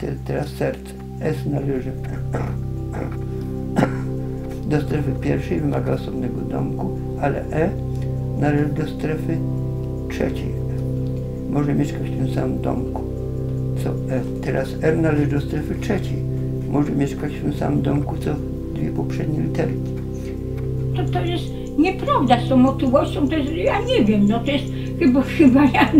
te, teraz serce. S należy do strefy pierwszej, wymaga osobnego domku, ale E należy do strefy trzeciej. Może mieszkać w tym samym domku. Co E. Teraz R należy do strefy trzeciej. Może mieszkać w tym samym domku, co dwie poprzednie literki. To, to jest nieprawda z tą otyłością, to jest, ja nie wiem, no to jest chyba, chyba ja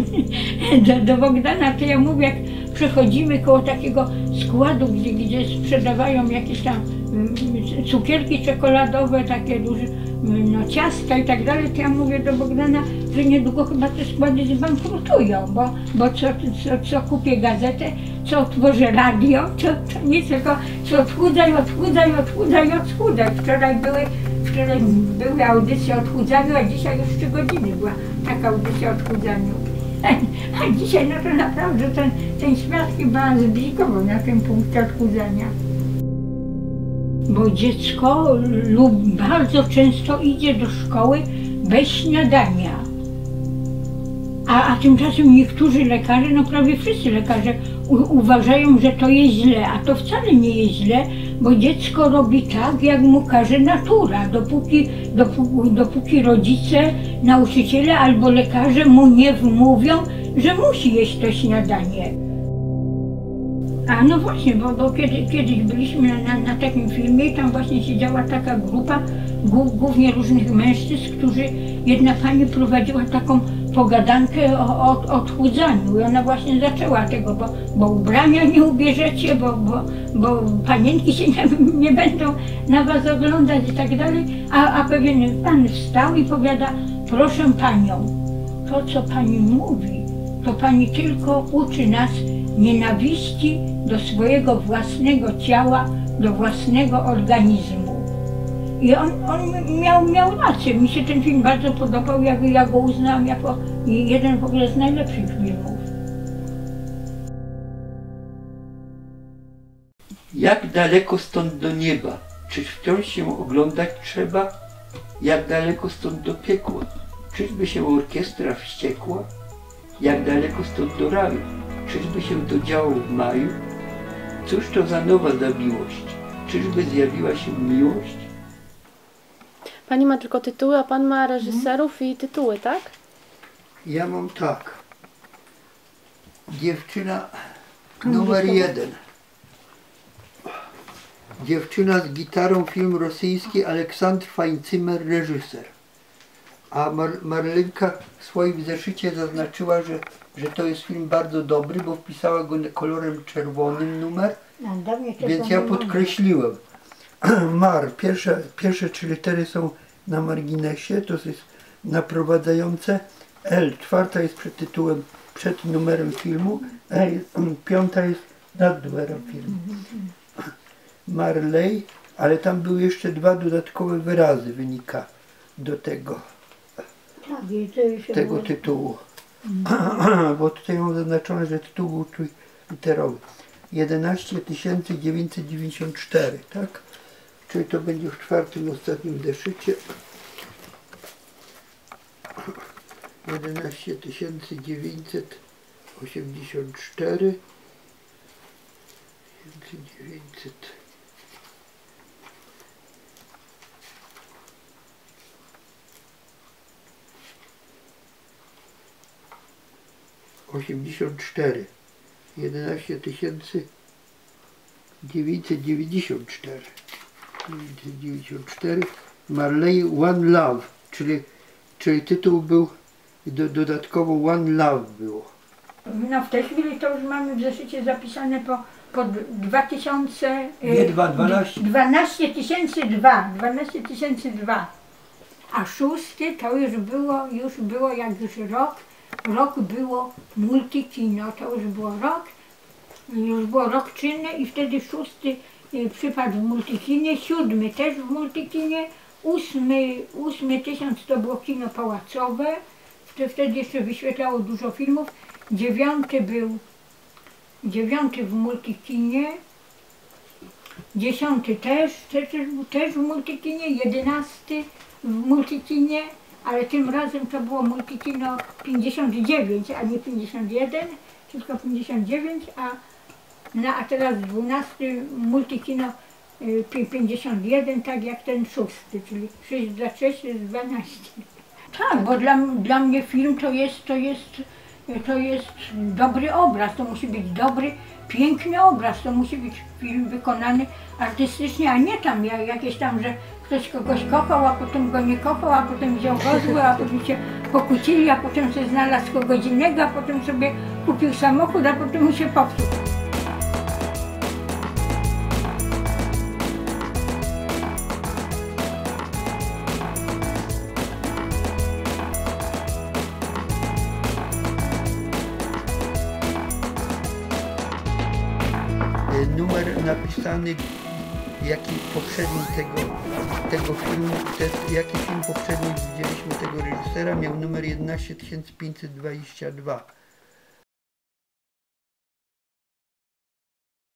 do, do Bogdana, to ja mówię, jak przechodzimy koło takiego składu, gdzie, gdzie sprzedawają jakieś tam mm, cukierki czekoladowe, takie duże, mm, no ciastka i tak dalej, to ja mówię do Bogdana, że niedługo chyba te składy zbankrutują, bo, bo co, co, co kupię gazetę, co otworzę radio, to, to nie tylko co odchudzaj, odchudzaj, odchudzaj, odchudzaj. Wczoraj były, wczoraj były audycje o odchudzaniu, a dzisiaj już trzy godziny była taka audycja o odchudzaniu. A dzisiaj no to naprawdę ten, ten świat chyba zbzikował na tym punkcie odchudzania. Bo dziecko lub bardzo często idzie do szkoły bez śniadania. A, a tymczasem niektórzy lekarze, no prawie wszyscy lekarze u, uważają, że to jest źle, a to wcale nie jest źle, bo dziecko robi tak, jak mu każe natura, dopóki, dopóki, dopóki rodzice, nauczyciele albo lekarze mu nie wmówią, że musi jeść to śniadanie. A no właśnie, bo, bo kiedy, kiedyś byliśmy na, na, takim filmie i tam właśnie siedziała taka grupa, głó- głównie różnych mężczyzn, którzy, jedna pani prowadziła taką pogadankę o, o odchudzaniu i ona właśnie zaczęła tego, bo, bo ubrania nie ubierzecie, bo, bo, bo panienki się nie, nie będą na was oglądać i tak dalej, a, a pewien pan wstał i powiada, proszę panią, to co pani mówi, to pani tylko uczy nas nienawiści do swojego własnego ciała, do własnego organizmu. I on, on miał, miał rację. Mi się ten film bardzo podobał, ja, ja go uznałam jako jeden w ogóle z najlepszych filmów. Jak daleko stąd do nieba? Czyż wciąż się oglądać trzeba? Jak daleko stąd do piekła? Czyżby się orkiestra wściekła? Jak daleko stąd do raju? Czyżby się to działo w maju? Cóż to za nowa zawiłość? Czyżby zjawiła się miłość? Pani ma tylko tytuły, a pan ma reżyserów i tytuły, tak? Ja mam tak. Dziewczyna numer jeden. Dziewczyna z gitarą, film rosyjski, Aleksandr Fajncymer, reżyser. A Mar Marlenka w swoim zeszycie zaznaczyła, że, że to jest film bardzo dobry, bo wpisała go kolorem czerwonym numer, więc ja podkreśliłem. Mar, pierwsze, pierwsze trzy litery są na marginesie, to jest naprowadzające. L, czwarta jest przed tytułem, przed numerem filmu, L, piąta jest nad numerem filmu. Marley, ale tam były jeszcze dwa dodatkowe wyrazy, wynika do tego, Tak, tego tytułu. Bo tutaj mam zaznaczone, że tytuł był trójliterowy. 11 994, tak? Czyli to będzie w czwartym, ostatnim zeszycie. 11 984 1900 84 11 tysięcy 994 994 Marley One Love czyli, czyli tytuł był do, dodatkowo One Love było No w tej chwili to już mamy w zeszycie zapisane po, po 2000... Nie, y, dwa, 12. 12 tysięcy dwa, 12 tysięcy dwa. A szósty to już było, już było jak już rok, rok było multikino, to już było rok, już było rok czynny i wtedy szósty przypadł w multikinie, siódmy też w multikinie, ósmy, ósmy tysiąc to było kino pałacowe, wtedy, wtedy jeszcze wyświetlało dużo filmów, dziewiąty był, dziewiąty w multikinie, Dziesiąty też, też, też w multikinie, jedenasty w multikinie, ale tym razem to było multikino 59, a nie 51, tylko 59, a No a teraz 12 multikino y, pi- 51, tak jak ten szósty, czyli 6 dla 6 jest 12. Tak, bo dla, dla mnie film to jest, to jest, to jest dobry obraz, to musi być dobry, piękny obraz, to musi być film wykonany artystycznie, a nie tam ja- jakieś tam, że ktoś kogoś kochał, a potem go nie kochał, a potem wziął go zły, a potem się pokłócili, a potem sobie znalazł kogoś innego, a potem sobie kupił samochód, a potem mu się popsuł. Napisany, jaki poprzedni tego, tego filmu, te, jaki film poprzedni widzieliśmy tego reżysera, miał numer 11522.